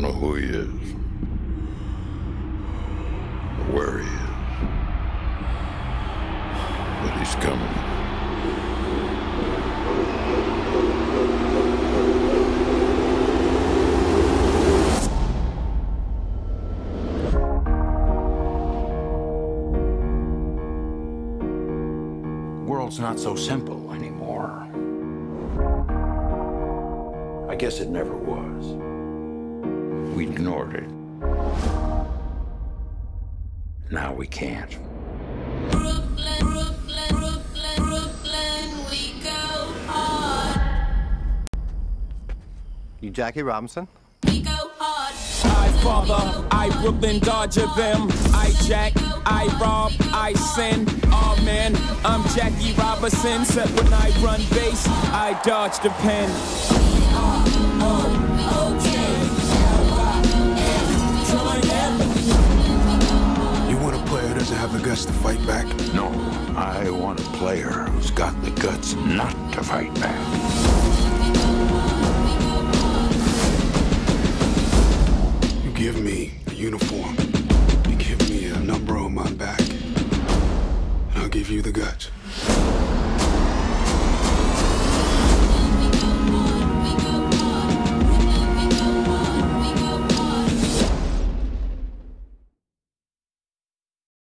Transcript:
don't know who he is, or where he is, but he's coming. World's not so simple anymore. I guess it never was. We ignored it. Now we can't. Brooklyn, Brooklyn, Brooklyn, Brooklyn, we go hard. You Jackie Robinson? We go hard. I father, I Brooklyn Dodger them. I jack, I rob, I sin. Oh man, I'm Jackie Robinson. Except when I run base, I dodge the pen. have the guts to fight back? No, I want a player who's got the guts not to fight back. You give me a uniform.